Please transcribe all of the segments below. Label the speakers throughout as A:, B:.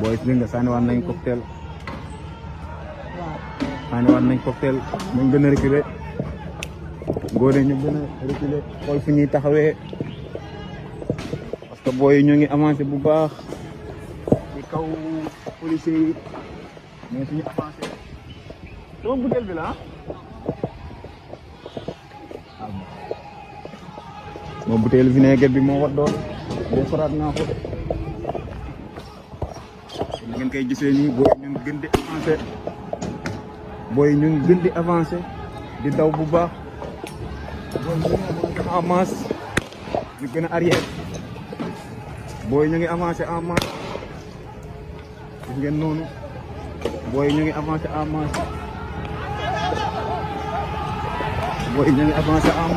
A: booy si nga sànniwaat nañ cocktail
B: waaw
A: sànniwaat nañ cocktail ñu gën a reculer góone ñu gën a reculer xool fu ñuy taxawee parce que booy yi ñoo ngi avancé bu baax ci kaw policiers yi mais suñu avancé sama butéel bi la vinaigre bi boo faraat naa ko ni ngeen koy gisee nii booy ñu ngi gën di avancé booy ñu ngi gën di avancé di daw bu baax booy ñu ngi en masse ñu gën a arrière booy ñu ngi avancé en masse gis ngeen noonu ñu ngi avancé en ñu ngi avancé en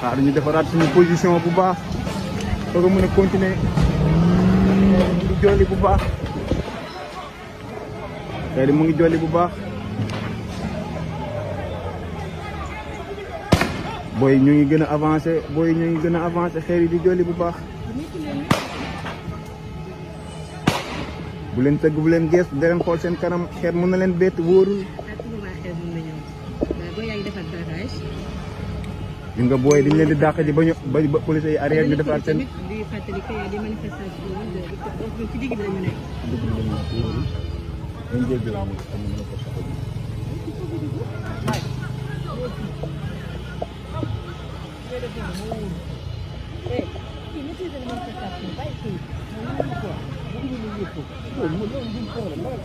A: xaar ñu defaraat suñu position bu baax soo ko mën a continuer. Di jolli bu baax. Xëy mu ngi jolli bu baax. Booy ñu ngi gën a avancé booy ñu ngi gën a avancé xeer yi di jolli bu baax. Bu leen tëgg bu leen gees da leen xool seen kanam. Xeer mën na leen bett wóorul. Gis nga booy dañ leen di dàq ji ba ñu ba ba police yi arrière ñu defaat seen.
B: di fàttali que y a des manifestations ci digg bi lañu nekk.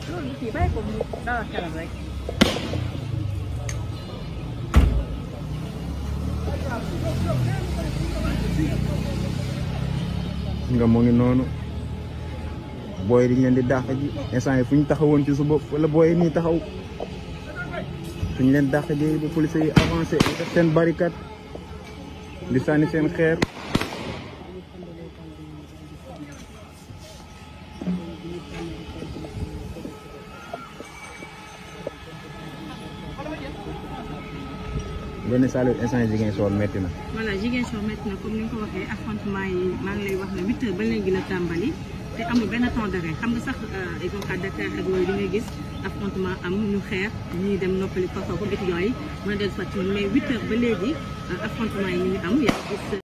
B: loolu kii bàyyi ko mu dawal kanam rek.
A: Nga moo ngi noonu. Booy dañ leen di dàq ji. Instant yi fu ñu taxawoon ci suba wala booy nii taxaw. Fu ñu leen dàq ji ba police avancé. Def seen barricade. Di sànni seen xeer. Ngoné Saliou instant yi Ziguinchor metti na.
B: Voilà Ziguinchor métti na comme ni nga ko waxee affrontement yi maa ngi lay wax ne huit ba léegi la tàmbali te amul benn temps d'arrêt. Xam nga sax ay comme Dakar ak yooyu di ngay gis affrontement am ñu xeex ñuy dem noppali foofu étudiants yi mën a dellu soit mais huit ba léegi affrontement yi ñu am yaa gis